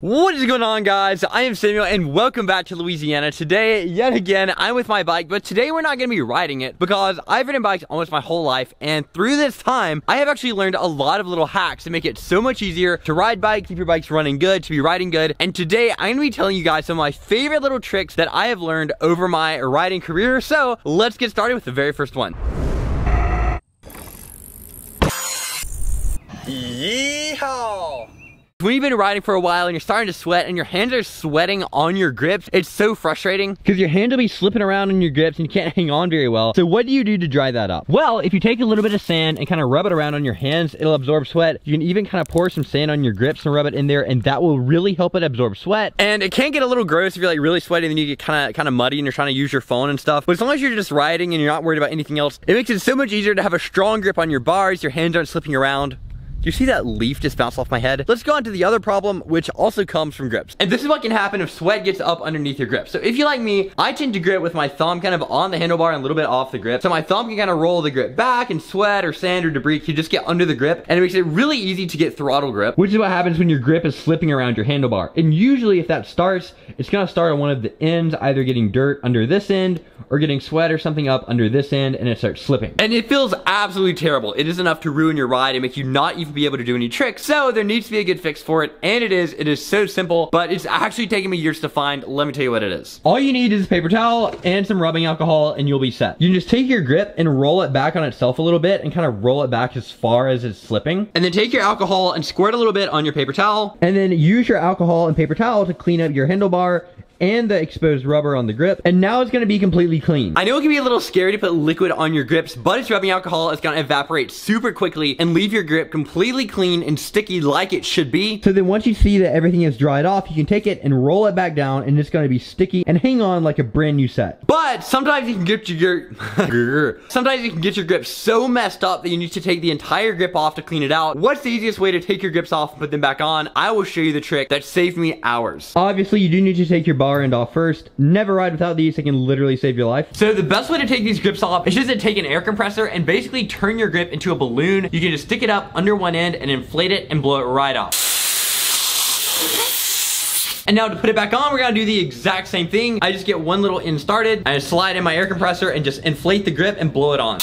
What is going on guys? I am Samuel and welcome back to Louisiana. Today, yet again, I'm with my bike, but today we're not going to be riding it because I've ridden bikes almost my whole life and through this time, I have actually learned a lot of little hacks to make it so much easier to ride bike, keep your bikes running good, to be riding good. And today, I'm going to be telling you guys some of my favorite little tricks that I have learned over my riding career. So let's get started with the very first one. Yeehaw! When you've been riding for a while and you're starting to sweat and your hands are sweating on your grips, it's so frustrating because your hand will be slipping around in your grips and you can't hang on very well. So what do you do to dry that up? Well, if you take a little bit of sand and kind of rub it around on your hands, it'll absorb sweat. You can even kind of pour some sand on your grips and rub it in there and that will really help it absorb sweat. And it can get a little gross if you're like really sweaty and then you get kind of kind of muddy and you're trying to use your phone and stuff. But as long as you're just riding and you're not worried about anything else, it makes it so much easier to have a strong grip on your bars, your hands aren't slipping around. Do you see that leaf just bounce off my head? Let's go on to the other problem, which also comes from grips. And this is what can happen if sweat gets up underneath your grip. So if you like me, I tend to grip with my thumb kind of on the handlebar and a little bit off the grip. So my thumb can kind of roll the grip back and sweat or sand or debris can just get under the grip. And it makes it really easy to get throttle grip, which is what happens when your grip is slipping around your handlebar. And usually if that starts, it's gonna start on one of the ends, either getting dirt under this end or getting sweat or something up under this end and it starts slipping. And it feels absolutely terrible. It is enough to ruin your ride and make you not even be able to do any tricks so there needs to be a good fix for it, and it is. It is so simple, but it's actually taking me years to find. Let me tell you what it is. All you need is a paper towel and some rubbing alcohol, and you'll be set. You can just take your grip and roll it back on itself a little bit and kind of roll it back as far as it's slipping. And then take your alcohol and squirt a little bit on your paper towel. And then use your alcohol and paper towel to clean up your handlebar and the exposed rubber on the grip. And now it's gonna be completely clean. I know it can be a little scary to put liquid on your grips, but it's rubbing alcohol. It's gonna evaporate super quickly and leave your grip completely clean and sticky like it should be. So then once you see that everything is dried off, you can take it and roll it back down and it's gonna be sticky and hang on like a brand new set. But sometimes you can get your, sometimes you can get your grip so messed up that you need to take the entire grip off to clean it out. What's the easiest way to take your grips off and put them back on? I will show you the trick that saved me hours. Obviously, you do need to take your bar end off first. Never ride without these. They can literally save your life. So the best way to take these grips off is just to take an air compressor and basically turn your grip into a balloon. You can just stick it up under one end and inflate it and blow it right off. And now to put it back on, we're gonna do the exact same thing. I just get one little end started, I slide in my air compressor and just inflate the grip and blow it on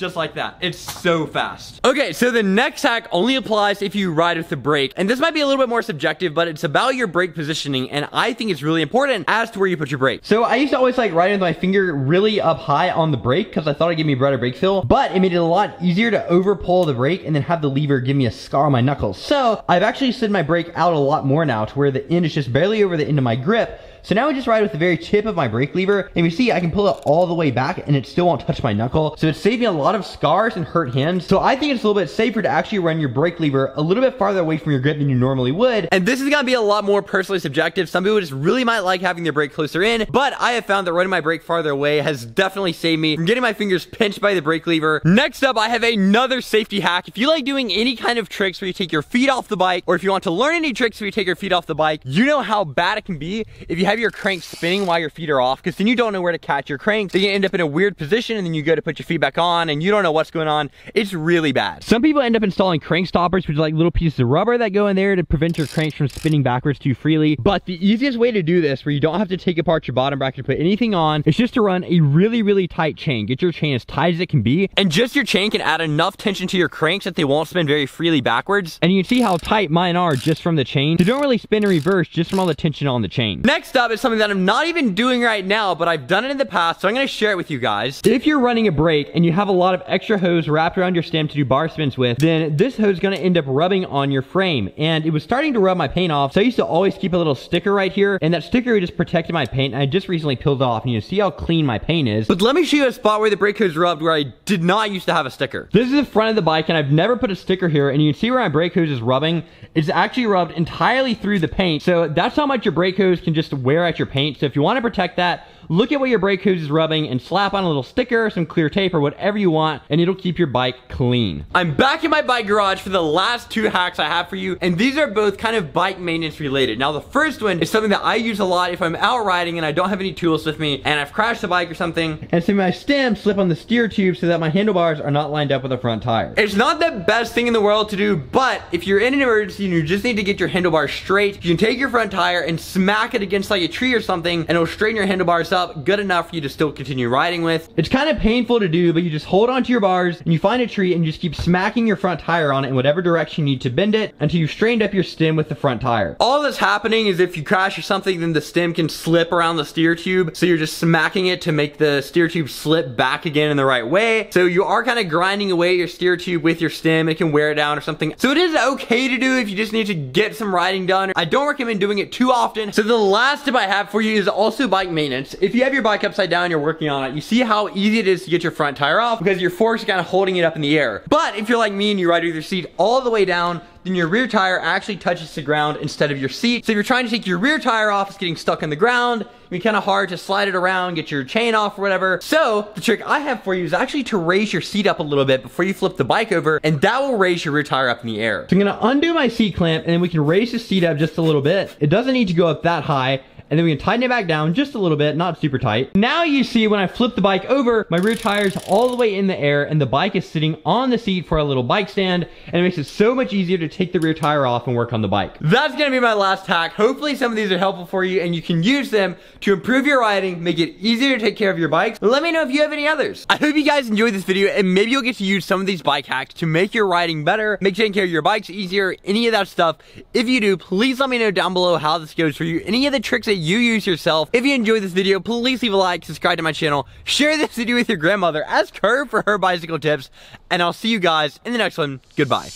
just like that. It's so fast. Okay, so the next hack only applies if you ride with the brake. And this might be a little bit more subjective, but it's about your brake positioning. And I think it's really important as to where you put your brake. So I used to always like ride with my finger really up high on the brake because I thought it'd give me better brake feel. But it made it a lot easier to over pull the brake and then have the lever give me a scar on my knuckles. So I've actually slid my brake out a lot more now to where the end is just barely over the end of my grip so now I just ride with the very tip of my brake lever. And you see, I can pull it all the way back and it still won't touch my knuckle. So it's saving a lot of scars and hurt hands. So I think it's a little bit safer to actually run your brake lever a little bit farther away from your grip than you normally would. And this is gonna be a lot more personally subjective. Some people just really might like having their brake closer in, but I have found that running my brake farther away has definitely saved me from getting my fingers pinched by the brake lever. Next up, I have another safety hack. If you like doing any kind of tricks where you take your feet off the bike, or if you want to learn any tricks where you take your feet off the bike, you know how bad it can be if you have your crank spinning while your feet are off because then you don't know where to catch your cranks. Then you end up in a weird position and then you go to put your feet back on and you don't know what's going on. It's really bad. Some people end up installing crank stoppers, which are like little pieces of rubber that go in there to prevent your cranks from spinning backwards too freely. But the easiest way to do this, where you don't have to take apart your bottom bracket to put anything on, is just to run a really, really tight chain. Get your chain as tight as it can be. And just your chain can add enough tension to your cranks that they won't spin very freely backwards. And you can see how tight mine are just from the chain. They don't really spin in reverse just from all the tension on the chain. Next up is something that I'm not even doing right now, but I've done it in the past, so I'm gonna share it with you guys. If you're running a brake and you have a lot of extra hose wrapped around your stem to do bar spins with, then this hose is gonna end up rubbing on your frame. And it was starting to rub my paint off, so I used to always keep a little sticker right here, and that sticker would just protected my paint, and I just recently peeled it off, and you see how clean my paint is. But let me show you a spot where the brake hose rubbed where I did not used to have a sticker. This is the front of the bike, and I've never put a sticker here, and you can see where my brake hose is rubbing. It's actually rubbed entirely through the paint, so that's how much your brake hose can just wear at your paint. So if you want to protect that, look at what your brake hose is rubbing and slap on a little sticker, some clear tape, or whatever you want, and it'll keep your bike clean. I'm back in my bike garage for the last two hacks I have for you, and these are both kind of bike maintenance related. Now, the first one is something that I use a lot if I'm out riding and I don't have any tools with me, and I've crashed the bike or something, and so my stems slip on the steer tube so that my handlebars are not lined up with the front tire. It's not the best thing in the world to do, but if you're in an emergency and you just need to get your handlebars straight, you can take your front tire and smack it against like a tree or something, and it'll straighten your handlebars up good enough for you to still continue riding with. It's kind of painful to do, but you just hold onto your bars and you find a tree and you just keep smacking your front tire on it in whatever direction you need to bend it until you've strained up your stem with the front tire. All that's happening is if you crash or something, then the stem can slip around the steer tube. So you're just smacking it to make the steer tube slip back again in the right way. So you are kind of grinding away your steer tube with your stem. It can wear it down or something. So it is okay to do if you just need to get some riding done. I don't recommend doing it too often. So the last tip I have for you is also bike maintenance. If you have your bike upside down, you're working on it, you see how easy it is to get your front tire off because your forks are kind of holding it up in the air. But if you're like me and you ride with your seat all the way down, then your rear tire actually touches the ground instead of your seat. So if you're trying to take your rear tire off, it's getting stuck in the ground. It'd be kind of hard to slide it around, get your chain off or whatever. So the trick I have for you is actually to raise your seat up a little bit before you flip the bike over, and that will raise your rear tire up in the air. So I'm gonna undo my seat clamp, and then we can raise the seat up just a little bit. It doesn't need to go up that high, and then we can tighten it back down just a little bit, not super tight. Now you see when I flip the bike over, my rear tire's all the way in the air and the bike is sitting on the seat for a little bike stand and it makes it so much easier to take the rear tire off and work on the bike. That's gonna be my last hack. Hopefully some of these are helpful for you and you can use them to improve your riding, make it easier to take care of your bikes. Let me know if you have any others. I hope you guys enjoyed this video and maybe you'll get to use some of these bike hacks to make your riding better, make taking care of your bikes easier, any of that stuff. If you do, please let me know down below how this goes for you, any of the tricks that you use yourself. If you enjoyed this video, please leave a like, subscribe to my channel, share this video with your grandmother, ask her for her bicycle tips, and I'll see you guys in the next one. Goodbye.